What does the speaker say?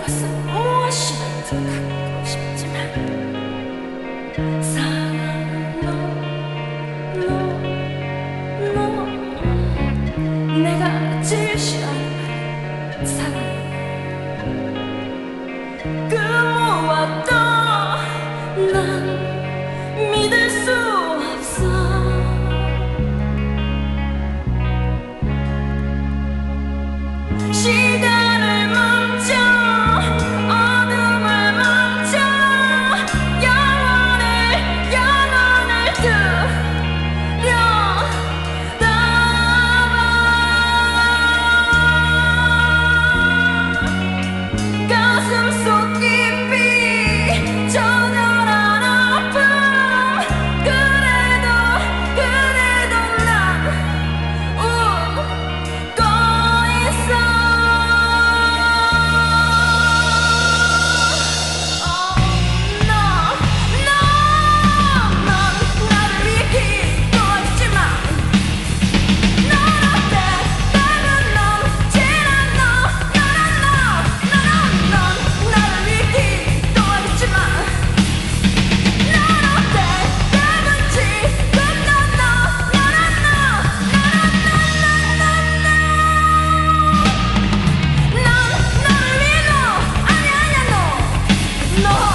것은 무엇이라도 갖고 싶지만 사랑은 너너너 내가 제일 싫어하는 그 무엇도 나 No!